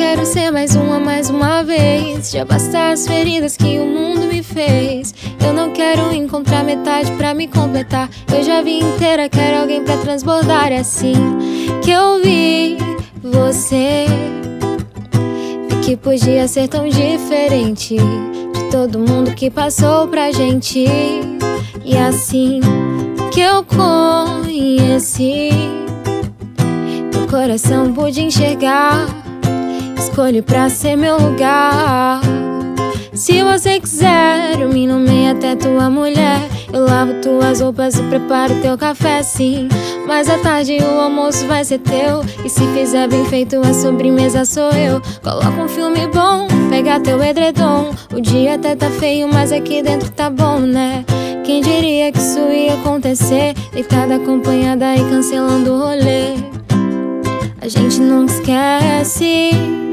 quero ser mais uma, mais uma vez. Já basta as feridas que o mundo me fez. Eu não quero encontrar metade pra me completar. Eu já vi inteira, quero alguém pra transbordar. É assim que eu vi você. Vi que podia ser tão diferente de todo mundo que passou pra gente. E assim que eu conheci, meu coração pude enxergar. Escolhe pra ser meu lugar. Se você quiser, eu me nomeio até tua mulher. Eu lavo tuas roupas e preparo teu café, sim. Mas à tarde o almoço vai ser teu. E se fizer bem feito, a sobremesa sou eu. Coloca um filme bom, pega teu edredom. O dia até tá feio, mas aqui dentro tá bom, né? Quem diria que isso ia acontecer? Deitada acompanhada e cancelando o rolê. A gente nunca esquece.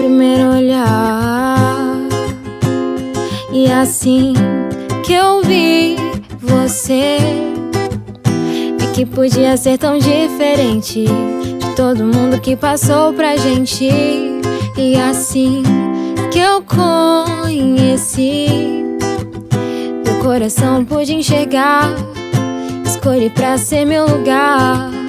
Primeiro olhar. E assim que eu vi você, vi que podia ser tão diferente de todo mundo que passou pra gente. E assim que eu conheci, meu coração pude enxergar. Escolhi pra ser meu lugar.